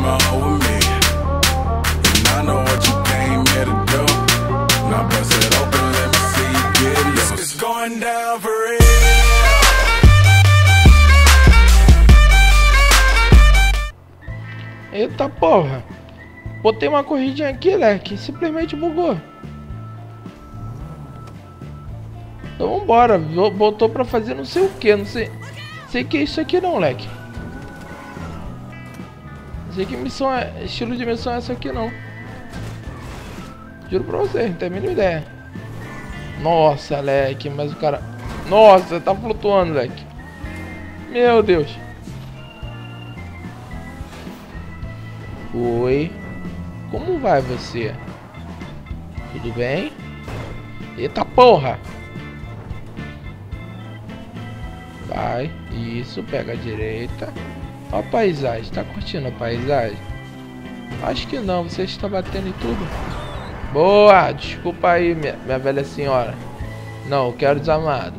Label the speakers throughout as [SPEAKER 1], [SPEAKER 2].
[SPEAKER 1] with me. And I know what you came here to do. Now bust it open, let me see you get loose. It's going down for real.
[SPEAKER 2] Eita porra. Botei uma corridinha aqui, leque. Simplesmente bugou. Então vambora. Botou pra fazer não sei o que. Não sei. Sei que é isso aqui não, leque. Sei que missão é. Estilo de missão é essa aqui não. Juro pra você, não tenho a mínima ideia. Nossa, leque, mas o cara. Nossa, tá flutuando, leque. Meu Deus. Oi. Como vai você? Tudo bem? Eita porra! Vai, isso, pega a direita. A paisagem, tá curtindo a paisagem? Acho que não, você está batendo em tudo. Boa, desculpa aí, minha, minha velha senhora. Não, eu quero desamado.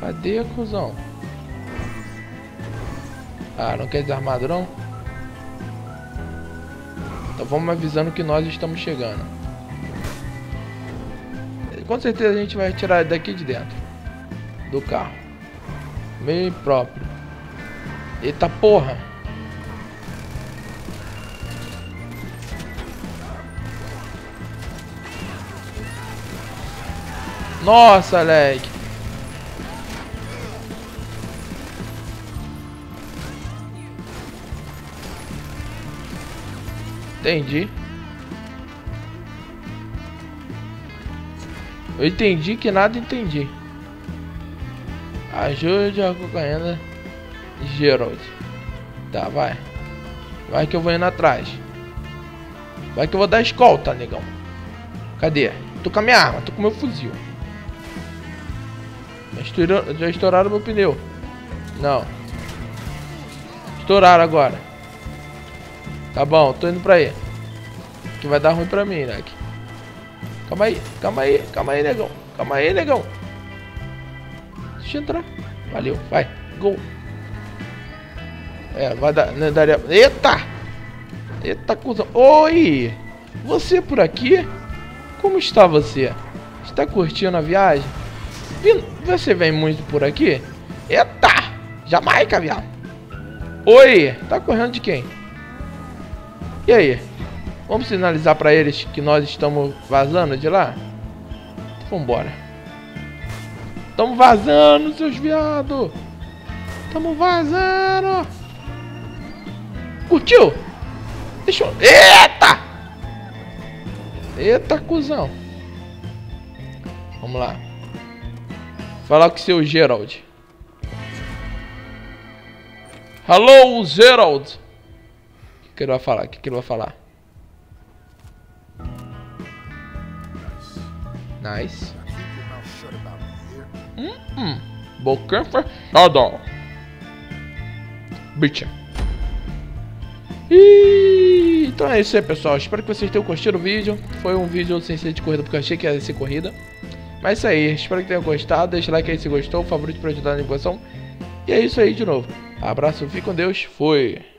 [SPEAKER 2] Cadê, cuzão? Ah, não quer desarmado não? Então vamos avisando que nós estamos chegando. Com certeza a gente vai tirar daqui de dentro. Do carro. Meio próprio. Eita porra! Nossa, leg. Entendi. Eu entendi que nada entendi. Ajude a cocaína Gerald. Tá, vai. Vai que eu vou indo atrás. Vai que eu vou dar escolta, negão. Cadê? Tô com a minha arma, tô com meu fuzil. Já estourou- Já estouraram meu pneu. Não. Estouraram agora. Tá bom, tô indo pra aí. Que vai dar ruim pra mim, né? Calma aí, calma aí, calma aí, negão. Calma aí, negão. Eu entrar. Valeu, vai. Gol. É, vai dar. Né, daria... Eita! Eita, cuzão. Oi! Você por aqui? Como está você? Está curtindo a viagem? Você vem muito por aqui? Eita! Jamaica, viado. Oi! Tá correndo de quem? E aí? Vamos sinalizar pra eles que nós estamos vazando de lá? Vambora. Tamo vazando, seus viados! Tamo vazando! Curtiu? Deixa eu... Eita! Eita, cuzão. Vamos lá. Falar com seu Gerald. Hello, Gerald! O que, que ele vai falar? O que, que ele vai falar? Nice. Hum, hum. Boca fechada. Bicha. E então é isso aí, pessoal. Espero que vocês tenham curtido o vídeo. Foi um vídeo sem ser de corrida, porque eu achei que ia ser corrida. Mas é isso aí. Espero que tenham gostado. Deixa like aí se gostou. Favorito para ajudar na divulgação. E é isso aí de novo. Abraço, fique com Deus. Fui.